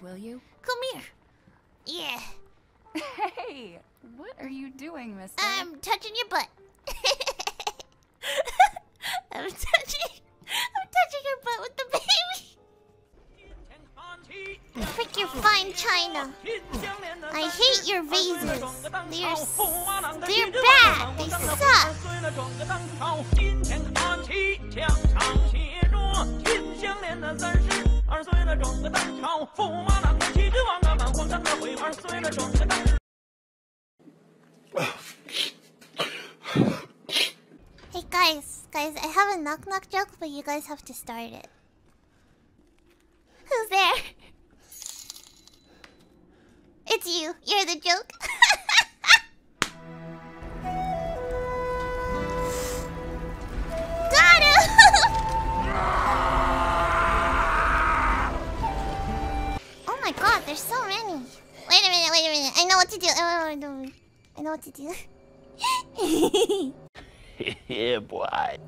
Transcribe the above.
Will you? Come here. Yeah. Hey, what are you doing, mister? I'm touching your butt. I'm touching. I'm touching your butt with the baby. Frick your fine china. I hate your vases. They're they're bad. They suck. 二岁了，装个蛋炒”，驸马郎的气质旺啊，满皇上的回二岁了，装个蛋。 Hey guys, guys, I have a knock knock joke, but you guys have to start it. Who's there? It's you. You're the joke. my god, there's so many. Wait a minute, wait a minute. I know what to do. Oh, I know what to do. I know what to do. yeah, boy.